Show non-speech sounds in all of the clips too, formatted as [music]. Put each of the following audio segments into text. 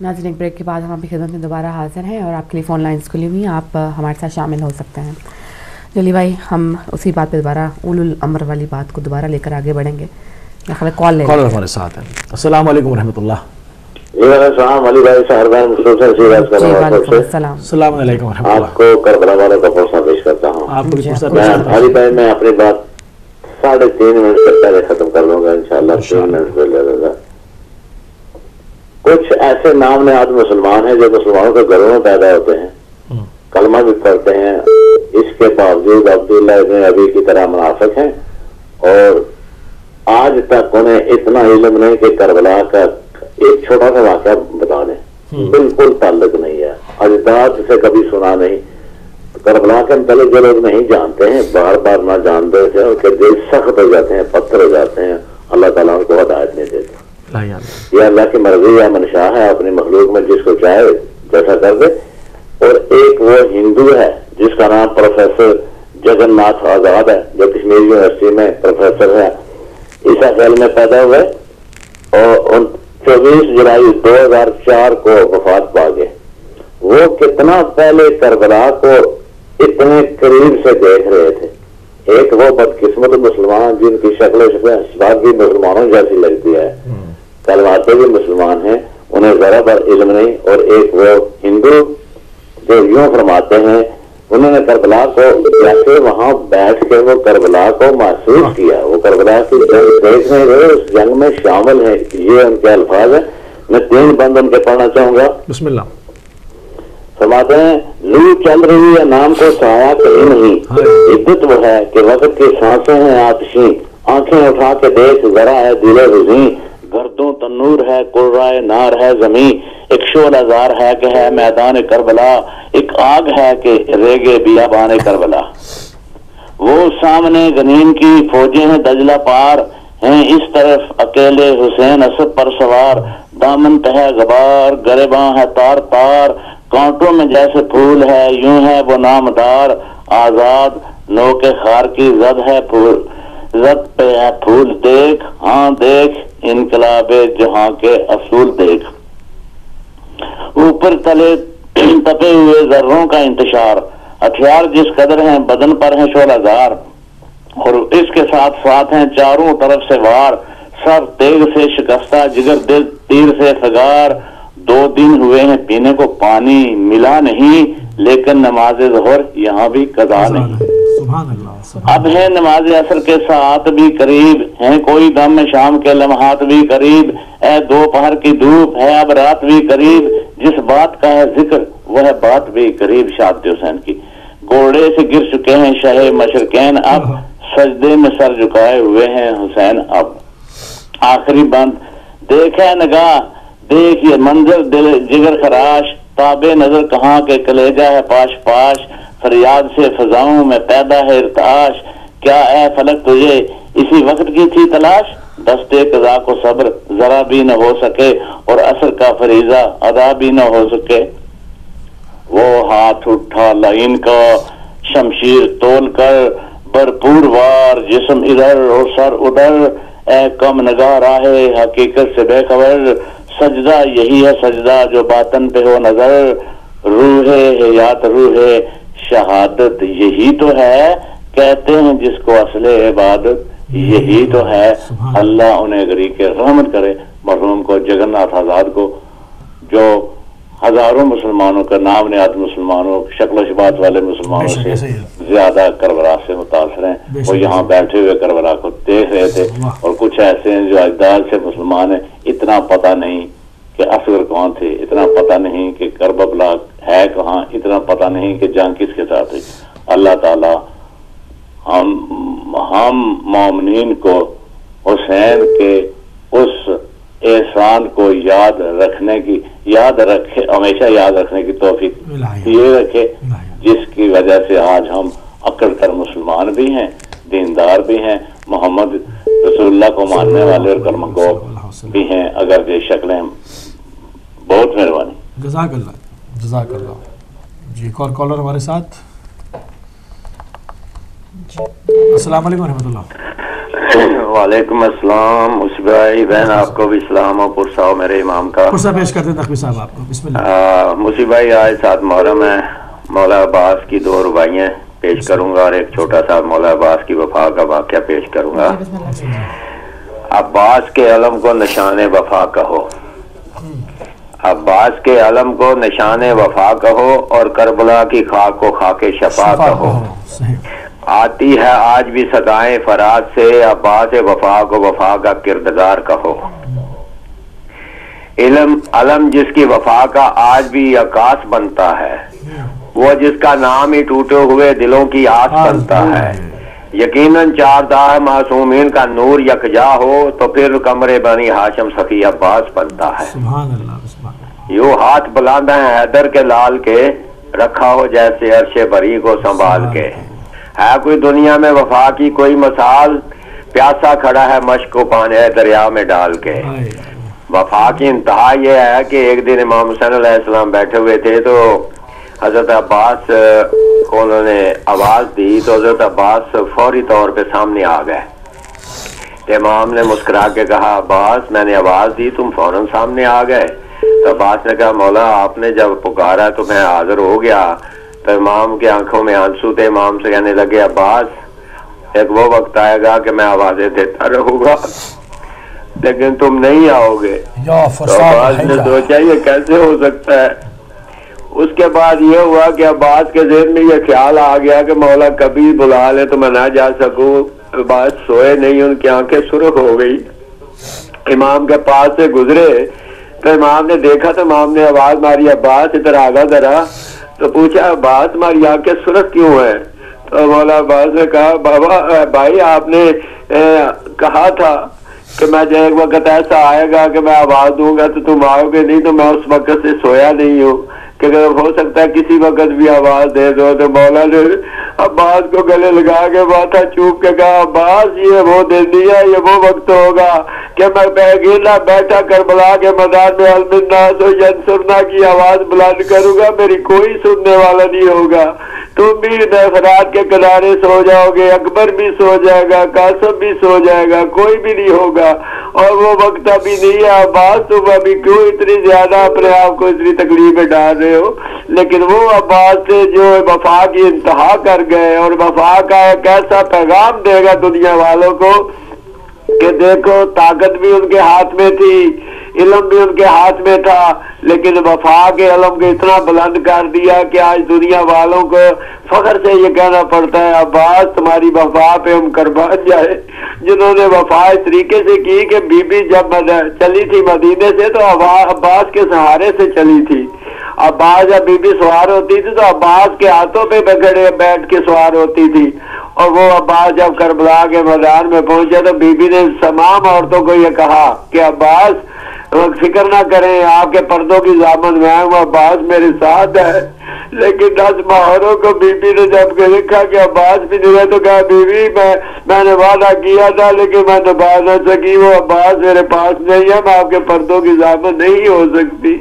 ناظرین ایک بریک کے بعد ہم آپ کی خدمت میں دوبارہ حاضر ہیں اور آپ کے لیے فون لائنس کھلی ہوئی ہیں، آپ ہمارے ساتھ شامل ہو سکتے ہیں۔ جلی بھائی ہم اسی بات پہ دوبارہ اول الامر والی بات کو دوبارہ لے کر آگے بڑھیں گے۔ کال لے کالر ہمارے ساتھ ہیں۔ السلام علیکم ورحمۃ اللہ۔ جی السلام علی بھائی سہربان مسلم سے جی السلام۔ السلام علیکم ورحمۃ آپ اللہ کو کربلا والوں کا پرسہ پیش کرتا ہوں۔ آپ کو بھی فرصت میں پیش کرتا ہوں۔ علی بھائی میں اپنی بات ساڑھے تین منٹ سے پہلے ختم کر لوں گا انشاءاللہ تین منٹ لے لوں گا کچھ ایسے نام نہاد مسلمان ہیں جو مسلمانوں کے گھروں میں پیدا ہوتے ہیں۔ کلمہ بھی پڑھتے ہیں۔ اس کے باوجود عبداللہ ابن ابی کی طرح منافق ہیں۔ اور آج تک انہیں اتنا علم نہیں کہ کربلا کا ایک چھوٹا سا واقعہ بتا دیں۔ بالکل تعلق نہیں ہے۔ اجداد سے کبھی سنا نہیں۔ کربلا کے متعلق جو لوگ نہیں جانتے ہیں بار بار نہ جانتے تھے ان کے دل سخت ہو جاتے ہیں پتھر ہو جاتے ہیں۔ اللہ تعالیٰ ان کو ہدایت نہیں یاد یہ اللہ کی مرضی یا منشا ہے اپنی مخلوق میں جس کو چاہے جیسا کر دے۔ ایک وہ ہندو ہے جس کا نام پروفیسر جگن ناتھ آزاد ہے جو کشمیر یونیورسٹی میں پروفیسر ہے۔ عیسا خیل میں پیدا ہوئے اور چوبیس جولائی دو ہزار چار کو وفات پا گئے۔ وہ کتنا پہلے کربلا کو اتنے قریب سے دیکھ رہے تھے۔ ایک وہ بدقسمت مسلمان جن کی شکل و شکل بھی مسلمانوں جیسی لگتی ہے۔ کلماتے بھی مسلمان ہیں انہیں ذرا بر علم نہیں اور ایک وہ ہندو جو یوں فرماتے ہیں انہوں نے کربلا کو جیسے وہاں بیٹھ کے وہ کربلا کو محسوس کیا۔ وہ کربلا کی جنگ دیکھ رہے اس جنگ میں شامل ہیں۔ یہ ان کے الفاظ ہیں۔ میں تین بند ان کے پڑھنا چاہوں گا۔ بسم اللہ۔ فرماتے ہیں لو چل رہی ہے نام کو سایہ کہیں نہیں۔ عدت وہ ہے کہ وقت کی سانسیں ہیں آتشیں۔ آنکھیں اٹھا کے دیکھ ذرا ہے دل رزیں گردوں تنور ہے، قرائے نار ہے، زمین ایک شول ہزار ہے کہ ہے میدان کربلا، ایک آگ ہے کہ ریگے بیابان کربلا۔ وہ سامنے غنیم کی فوجیں ہیں دجلہ پار ہیں، اس طرف اکیلے حسین اسد پر سوار۔ دامن تہ غبار گرباں ہے تار تار۔ کانٹوں میں جیسے پھول ہے، یوں ہے وہ نامدار۔ آزاد نو کے خار کی زد ہے پھول۔ زد پہ ہے پھول، دیکھ ہاں دیکھ۔ انقلاب جہاں کے اصول دیکھ۔ اوپر تلے [clears throat] تپے ہوئے ذروں کا انتشار۔ ہتھیار جس قدر ہیں بدن پر ہیں شولہ زار اور اس کے ساتھ ساتھ ہیں چاروں طرف سے وار۔ سر تیگ سے شکستہ جگر دل تیر سے سگار۔ دو دن ہوئے ہیں پینے کو پانی ملا نہیں لیکن نماز ظہر یہاں بھی قضا نہیں۔ سبحان اللہ سبحان اب ہے نماز اثر کے ساتھ بھی قریب ہیں کوئی دم شام کے لمحات بھی قریب اے دوپہر کی دھوپ ہے اب رات بھی قریب جس بات کا ہے ذکر وہ ہے بات بھی قریب شاد حسین کی۔ گوڑے سے گر چکے ہیں شہ مشرقین اب سجدے میں سر جھکائے ہوئے ہیں حسین اب۔ آخری بند دیکھے نگاہ دیکھ یہ منظر دل جگر خراش تابع نظر کہاں کے کلیجہ ہے پاش پاش فریاد سے فضاؤں میں پیدا ہے ارتعاش۔ کیا اے فلک تجھے اسی وقت کی تھی تلاش؟ دستے قضا کو صبر ذرا بھی نہ ہو سکے اور اثر کا فریضہ ادا بھی نہ ہو سکے۔ وہ ہاتھ اٹھا لائن کا، شمشیر تول کر، بھرپور وار جسم ادھر اور سر ادھر۔ اے کم نگاہ راہ حقیقت سے بے خبر، سجدہ یہی ہے سجدہ جو باطن پہ ہو نظر۔ روح حیات روح شہادت یہی تو ہے کہتے ہیں جس کو اصل عبادت یہی تو ہے۔ اللہ۔ انہیں غری کے رحمت کرے مرحوم کو جگن ناتھ آزاد کو جو ہزاروں مسلمانوں کا نام نیاد مسلمانوں شکل و شبات والے مسلمانوں سے۔ زیادہ کربلا سے متاثر ہیں۔ وہ یہاں بیٹھے ہوئے کربلا کو دیکھ رہے تھے۔ اور کچھ ایسے ہیں جو اجداد سے مسلمان ہیں۔ اتنا پتہ نہیں کہ اصغر کون تھے اتنا پتہ نہیں کہ کربلا ہے کہاں اتنا پتہ نہیں کہ جنگ کس کے ساتھ ہے اللہ تعالی ہم ہم مومنین کو حسین کے اس احسان کو یاد رکھنے کی یاد رکھے ہمیشہ یاد رکھنے کی توفیق۔ یہ رکھے۔ جس کی وجہ سے آج ہم اکڑ کر مسلمان بھی ہیں دیندار بھی ہیں محمد رسول اللہ کو ماننے والے اور کرم کو بھی ہیں اگر یہ شکلیں بہت مہربانی جزاک اللہ جزاک اللہ۔ جی ایک اور کالر ہمارے ساتھ۔ السلام علیکم ورحمۃ اللہ۔ وعلیکم السلام اس بھائی بہن آپ کو بھی سلام و پرساؤ میرے امام کا۔ پرسہ پیش کرتے ہیں تقوی صاحب آپ کو۔ بسم اللہ۔ مسی بھائی آج ساتھ محرم ہے۔ مولا عباس کی دو روایاں پیش کروں گا اور ایک چھوٹا سا مولا عباس کی وفا کا واقعہ پیش کروں گا۔ عباس کے علم کو نشان وفا کہو۔ عباس کے علم کو نشان وفا کہو اور کربلا کی خاک کو خاک شفا کہو۔ آتی ہے آج بھی صدائیں فراد سے عباس وفا کو وفا کا کردگار کہو۔ علم علم جس کی وفا کا آج بھی عکاس بنتا ہے وہ جس کا نام ہی ٹوٹے ہوئے دلوں کی آس بنتا ہے۔ یقیناً چار داہ معصومین کا نور یکجا ہو تو پھر کمرے بنی ہاشم صفی عباس بنتا ہے۔ سبحان اللہ۔ یوں ہاتھ بلانا ہے حیدر کے لال کے رکھا ہو جیسے عرش بری کو سنبھال کے۔ ہے کوئی دنیا میں وفا کی کوئی مثال؟ پیاسا کھڑا ہے مشق کو پانے دریا میں ڈال کے۔ وفا کی انتہا یہ ہے کہ ایک دن امام حسین علیہ السلام بیٹھے ہوئے تھے تو حضرت عباس کو انہوں نے آواز دی تو حضرت عباس فوری طور پہ سامنے آ گئے۔ امام نے مسکرا کے کہا عباس میں نے آواز دی تم فوراً سامنے آ گئے۔ تو عباس نے کہا مولا آپ نے جب پکارا تو میں حاضر ہو گیا۔ تو امام کی آنکھوں میں آنسو تھے امام سے کہنے لگے عباس ایک وہ وقت آئے گا کہ میں آوازیں دیتا رہوں گا۔ لیکن تم نہیں آؤ گے۔ تو عباس نے سوچا یہ کیسے ہو سکتا ہے؟ اس کے بعد یہ ہوا کہ عباس کے ذہن میں یہ خیال آ گیا کہ مولا کبھی بلا لے تو میں نہ جا سکوں۔ عباس سوئے نہیں ان کی آنکھیں سرخ ہو گئی امام کے پاس سے گزرے۔ تو امام نے دیکھا تو امام نے آواز ماری، عباس، ادھر آگا ذرا۔ تو پوچھا، عباس تمہاری کے سرخ کیوں ہے تو مولا عباس نے کہا، بابا، بھائی، آپ نے کہا تھا کہ میں جو ایک وقت ایسا آئے گا کہ میں آواز دوں گا تو تم آؤ گے، نہیں تو میں اس وقت سے سویا نہیں ہوں۔ کہ اگر ہو سکتا ہے کسی وقت بھی آواز دے دو، تو مولا نے عباس کو گلے لگا کے ماتھا چوپ کے کہا، عباس، یہ وہ دن ہے، یہ وہ وقت ہوگا کہ میں بیگیلا بیٹھا کر بلا کے میدان میں المناس و ینسرنا کی آواز بلند کروں گا، میری کوئی سننے والا نہیں ہوگا۔ تم بھی نفرات کے کنارے سو جاؤ گے، اکبر بھی سو جائے گا، قاسم بھی سو جائے گا، کوئی بھی نہیں ہوگا۔ اور وہ وقت ابھی نہیں ہے، عباس، تم ابھی کیوں اتنی زیادہ اپنے آپ کو اتنی تکلیف میں ڈال رہے رہے ہو، لیکن وہ عباس جو وفا کی انتہا کر گئے اور وفا کا ایک ایسا پیغام دے گا دنیا والوں کو کہ دیکھو، طاقت بھی ان کے ہاتھ میں تھی، علم بھی ان کے ہاتھ میں تھا، لیکن وفا کے علم کو اتنا بلند کر دیا کہ آج دنیا والوں کو فخر سے یہ کہنا پڑتا ہے، عباس، تمہاری وفا پہ ہم قربان جائے جنہوں نے وفا اس طریقے سے کی کہ بی بی جب چلی تھی مدینے سے تو عباس کے سہارے سے چلی تھی۔ عباس جب بی بی سوار ہوتی تھی تو عباس کے ہاتھوں پہ بگڑے بیٹھ کے سوار ہوتی تھی اور وہ عباس جب کربلا کے میدان میں پہنچے تو بی بی نے تمام عورتوں کو یہ کہا کہ عباس فکر نہ کریں، آپ کے پردوں کی زامن میں آئے، وہ عباس میرے ساتھ ہے۔ لیکن دس ماہروں کو بی بی نے جبکہ لکھا کہ عباس بھی نہیں ہے تو کہا، بی بی، میں میں نے وعدہ کیا تھا، لیکن میں تو بات نہ سکی، وہ عباس میرے پاس نہیں ہے، میں آپ کے پردوں کی زامن نہیں ہو سکتی۔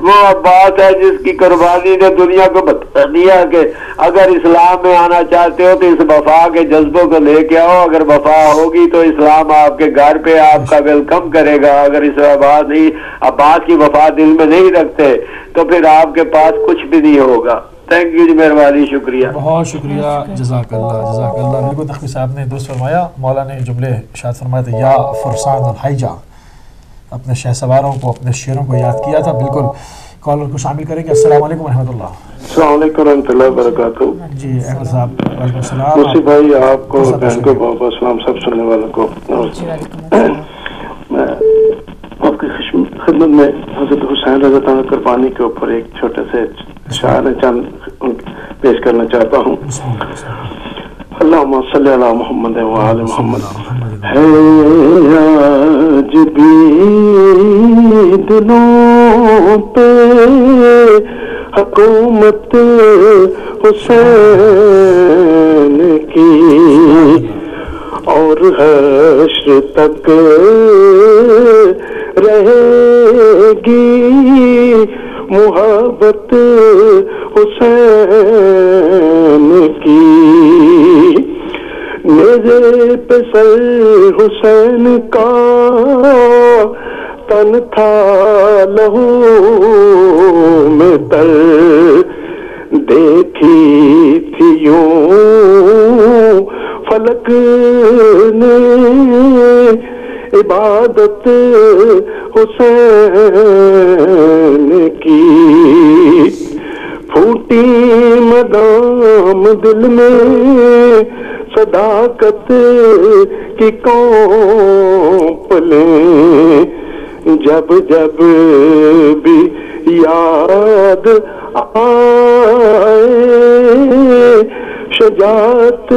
وہ عباس ہے جس کی قربانی نے دنیا کو بتا دیا کہ اگر اسلام میں آنا چاہتے ہو تو اس وفا کے جذبوں کو لے کے آؤ، اگر وفا ہوگی تو اسلام آپ کے گھر پہ آپ کا ویلکم کرے گا۔ اگر اس عباس نہیں عباس کی وفا دل میں نہیں رکھتے تو پھر آپ کے پاس کچھ بھی نہیں ہوگا۔ تھینک یو جی مہربانی، شکریہ۔ بہت شکریہ۔ جزاک اللہ جزاک اللہ۔ بالکل تخفی صاحب نے درست فرمایا۔ مولا نے جملے شاید فرمایا تھا یا فرسان الحیجہ۔ اپنے شہ سواروں کو اپنے شعروں کو یاد کیا تھا۔ بالکل۔ کالر کو شامل کریں گے۔ السلام علیکم ورحمۃ اللہ۔ السلام علیکم ورحمۃ اللہ وبرکاتہ۔ جی احمد صاحب وعلیکم السلام۔ مسی بھائی آپ کو بہن کو بہت بہت سلام سب سننے والوں کو۔ جی میں آپ کی خدمت میں حضرت حسین رضا عنہ قربانی کے اوپر ایک چھوٹے سے شعر چند پیش کرنا چاہتا ہوں۔ اللہ اللہ۔ صلی علی محمد و آل محمد۔ آج بھی دلوں پہ حکومت حسین کی اور حشر تک رہے گی محبت حسین کی میرے پہ سر حسین کا تن تھا لہو میں تر دیکھی تھی یوں فلک نے عبادت حسین کی پھوٹی مدام دل میں صداقت کی کون جب جب بھی یاد آئے۔ شجاعت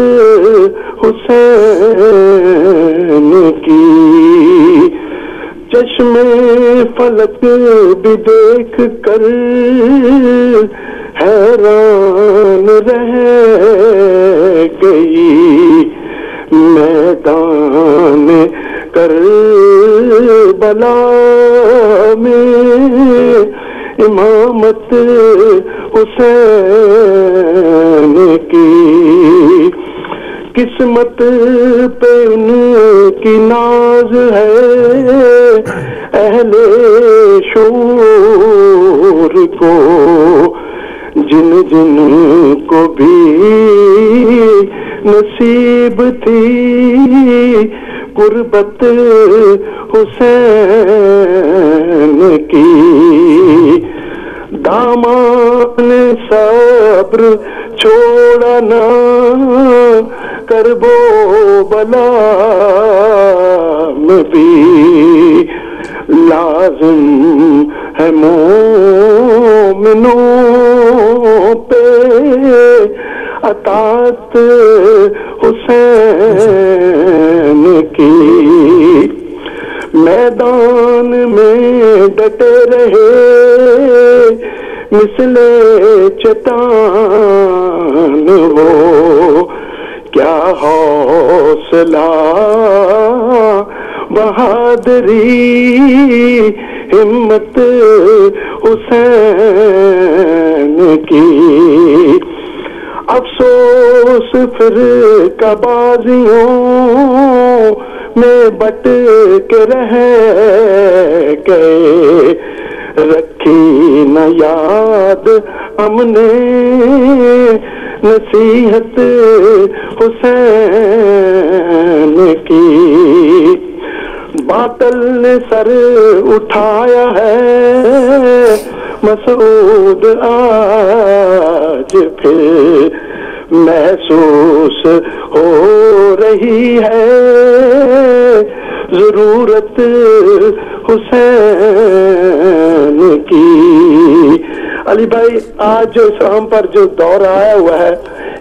حسین کی۔ چشم فلک بھی دیکھ کر حیران رہ میدان کر بلا میں امامت حسین کی قسمت پہ ان کی ناز ہے۔ اہل شور کو جن جن کو بھی نصیب تھی قربت حسین کی دامان صبر چھوڑنا کربو بلا بھی لازم ہے مومنوں پہ اطاعت حسین کی۔ میدان میں ڈٹے رہے، مثل چٹان۔ وہ کیا حوصلہ، بہادری، ہمت حسین کی۔ افسوس پھر کبازیوں میں بٹ کے رہ گئے رکھی نہ یاد ہم نے نصیحت حسین کی۔ باطل نے سر اٹھایا ہے، مسعود آج پھر محسوس ہو رہی ہے۔ ضرورت حسین کی۔ علی بھائی، آج جو اسلام پر جو دور آیا ہوا ہے،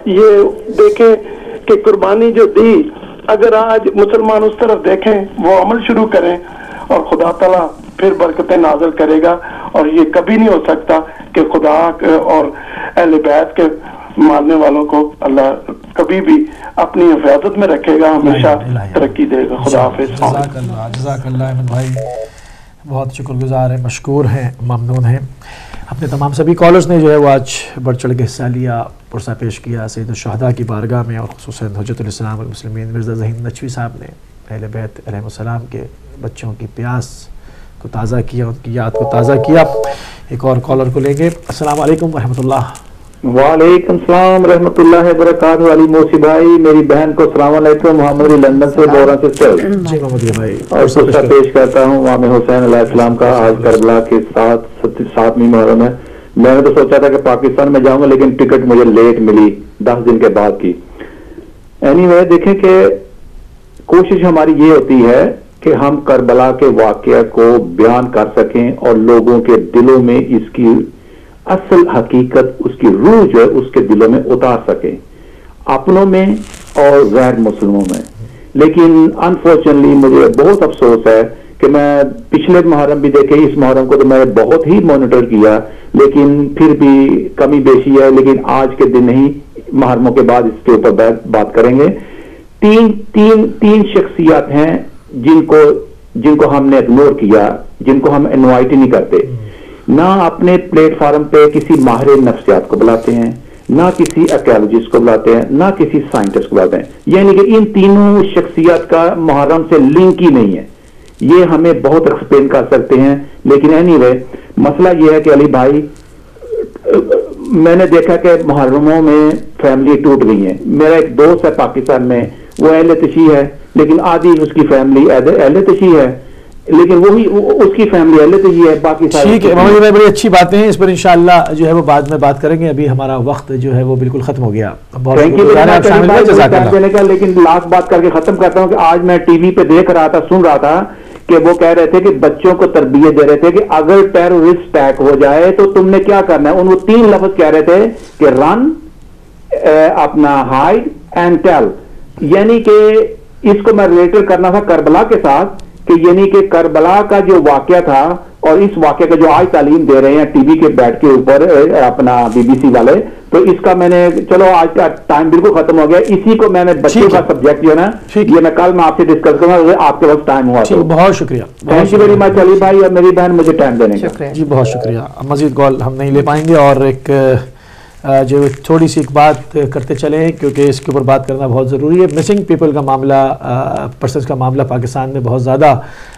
یہ دیکھیں کہ قربانی جو دی، اگر آج مسلمان اس طرف دیکھیں، وہ عمل شروع کریں اور خدا تعالیٰ پھر برکتیں نازل کرے گا۔ اور یہ کبھی نہیں ہو سکتا کہ خدا اور اہل بیت کے ماننے والوں کو اللہ کبھی بھی اپنی حفاظت میں رکھے گا ہمیشہ ترقی دے گا۔ خدا حافظ۔ جزاک اللہ جزاک اللہ احمد بھائی۔ بہت شکر گزار ہیں مشکور ہیں ممنون ہیں۔ اپنے تمام سبھی کالرز نے جو ہے وہ آج بڑھ چڑھ کے حصہ لیا پرسہ پیش کیا سید الشہداء کی بارگاہ میں اور خصوصاً حجت الاسلام المسلمین مرزا ذہین نچوی صاحب نے اہل بیت علیہ السلام کے بچوں کی پیاس کو تازہ کیا ان کی یاد کو تازہ کیا۔ ایک اور کالر کو لیں گے۔ السلام علیکم ورحمۃ اللہ۔ وعلیکم السلام رحمۃ اللہ وبرکاتہ علی موسی بھائی میری بہن کو السلام علیکم محمد علی لندن سے بورا سسٹر جی اور قصہ پیش کرتا ہوں امام حسین علیہ السلام کا آج کربلا کے ساتھ ساتویں محرم ہے۔ میں نے تو سوچا تھا کہ پاکستان میں جاؤں گا لیکن ٹکٹ مجھے لیٹ ملی دس دن کے بعد کی۔ اینی وے دیکھیں کہ کوشش ہماری یہ ہوتی ہے کہ ہم کربلا کے واقعہ کو بیان کر سکیں اور لوگوں کے دلوں میں اس کی اصل حقیقت کی روح جو ہے اس کے دلوں میں اتار سکیں اپنوں میں اور غیر مسلموں میں۔ لیکن انفارچونیٹلی مجھے بہت افسوس ہے کہ میں پچھلے محرم بھی دیکھے، اس محرم کو تو میں نے بہت ہی مانیٹر کیا، لیکن پھر بھی کمی بیشی ہے۔ لیکن آج کے دن نہیں، محرموں کے بعد اس کے اوپر بات- بات کریں گے۔ تین تین تین شخصیات ہیں جن کو جن کو ہم نے اگنور کیا، جن کو ہم انوائٹ ہی نہیں کرتے۔ نہ اپنے پلیٹ فارم پہ کسی ماہر نفسیات کو بلاتے ہیں، نہ کسی ایکالوجسٹ کو بلاتے ہیں، نہ کسی سائنٹسٹ کو بلاتے ہیں۔ یعنی کہ ان تینوں شخصیات کا محرم سے لنک ہی نہیں ہے۔ یہ ہمیں بہت ایکسپلین کر سکتے ہیں، لیکن اینی وے مسئلہ یہ ہے کہ علی بھائی، میں نے دیکھا کہ محرموں میں فیملی ٹوٹ گئی ہیں۔ میرا ایک دوست ہے پاکستان میں، وہ اہل تشیح ہے، لیکن آدھی اس کی فیملی اہل تشیح ہے۔ لیکن وہی وہ- اس کی فیملی اہل تشیح ہے باقی سارے ٹھیک ہے محمد بھائی بڑی اچھی باتیں ہیں۔ اس پر انشاءاللہ جو ہے وہ بعد میں بات کریں گے۔ ابھی ہمارا وقت جو ہے وہ بالکل ختم ہو گیا۔ لیکن لاسٹ بات کر کے ختم کرتا ہوں کہ آج میں ٹی وی پہ دیکھ رہا تھا سن رہا تھا کہ وہ کہہ رہے تھے کہ بچوں کو تربیت دے رہے تھے کہ اگر ٹیرورسٹ اٹیک ہو جائے تو تم نے کیا کرنا ہے؟ ان وہ تین لفظ کہہ رہے تھے کہ رن اپنا ہائڈ اینڈ ٹیل یعنی کہ اس کو میں ریلیٹر کرنا تھا کربلا کے ساتھ۔ کہ یعنی کہ کربلا کا جو واقعہ تھا اور اس واقعے کا جو آج تعلیم دے رہے ہیں ٹی وی کے بیٹھ کے اوپر اپنا بی بی سی والے تو اس کا میں نے چلو آج کا ٹائم بالکل ختم ہو گیا۔ اسی کو میں نے بچوں کا۔ سبجیکٹ جو ہے نا۔ یہ میں کل میں آپ سے ڈسکس کروں گا آپ کے وقت ٹائم ہوا بہت شکریہ بہت تھینک یو ویری شکریہ مچ علی بھائی اور میری بہن مجھے ٹائم دینے کا۔ جی بہت شکریہ۔ مزید کال ہم نہیں لے پائیں گے اور ایک جو تھوڑی سی ایک بات کرتے چلیں کیونکہ اس کے اوپر بات کرنا بہت ضروری ہے۔ مسنگ پیپل کا معاملہ پرسنس کا معاملہ پاکستان میں بہت زیادہ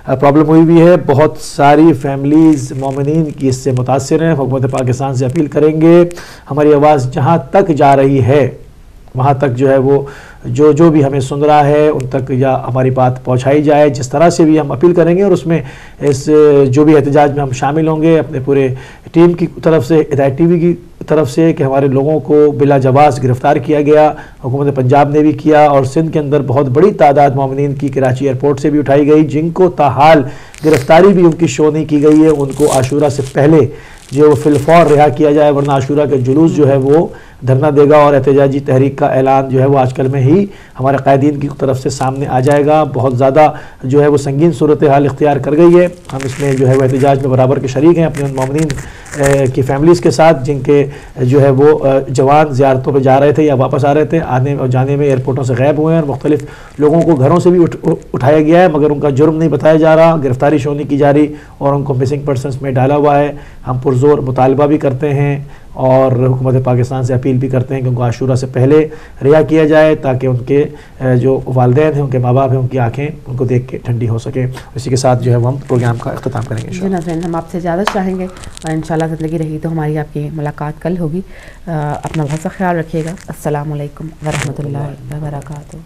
پرابلم ہوئی ہوئی ہے۔ بہت ساری فیملیز مومنین کی اس سے متاثر ہیں۔ حکومت پاکستان سے اپیل کریں گے، ہماری آواز جہاں تک جا رہی ہے، وہاں تک جو ہے وہ جو جو بھی ہمیں سن رہا ہے، ان تک یا ہماری بات پہنچائی جائے، جس طرح سے بھی ہم اپیل کریں گے اور اس میں اس جو بھی احتجاج میں ہم شامل ہوں گے، اپنے پورے ٹیم کی طرف سے، ہدایت ٹی وی کی طرف سے کہ ہمارے لوگوں کو بلا جواز گرفتار کیا گیا، حکومت پنجاب نے بھی کیا اور سندھ کے اندر بہت بڑی تعداد مومنین کی کراچی ایئرپورٹ سے بھی اٹھائی گئی، جن کو تاحال گرفتاری بھی ان کی شو نہیں کی گئی ہے۔ ان کو عاشورہ سے پہلے جو فلفور رہا کیا جائے، ورنہ عاشورہ کا جلوس جو ہے وہ دھرنا دے گا اور احتجاجی تحریک کا اعلان جو ہے وہ آج کل میں ہی ہمارے قائدین کی طرف سے سامنے آ جائے گا۔ بہت زیادہ جو ہے وہ سنگین صورتحال اختیار کر گئی ہے۔ ہم اس میں جو ہے وہ احتجاج میں برابر کے شریک ہیں اپنے ان مومنین کی فیملیز کے ساتھ جن کے جو ہے وہ جوان زیارتوں پہ جا رہے تھے یا واپس آ رہے تھے، آنے اور جانے میں ایئرپورٹوں سے غائب ہوئے ہیں اور مختلف لوگوں کو گھروں سے بھی اٹھایا گیا ہے، مگر ان کا جرم نہیں بتایا جا رہا۔ گرفتاری شو نہیں کی جا رہی اور ان کو مسنگ پرسنس میں ڈالا ہوا ہے۔ ہم پرزور مطالبہ بھی کرتے ہیں۔ اور حکومت پاکستان سے اپیل بھی کرتے ہیں کہ ان کو عاشورہ سے پہلے رہا کیا جائے تاکہ ان کے جو والدین ہیں، ان کے ماں باپ ہیں، ان کی آنکھیں ان کو دیکھ کے ٹھنڈی ہو سکے اسی کے ساتھ جو ہے وہ ہم پروگرام کا اختتام کریں گے ناظرین ہم آپ سے اجازت چاہیں گے اور انشاءاللہ زندگی رہی تو ہماری آپ کی ملاقات کل ہوگی۔ اپنا بہت سا خیال رکھیے گا۔ السلام علیکم ورحمۃ اللہ وبرکاتہ۔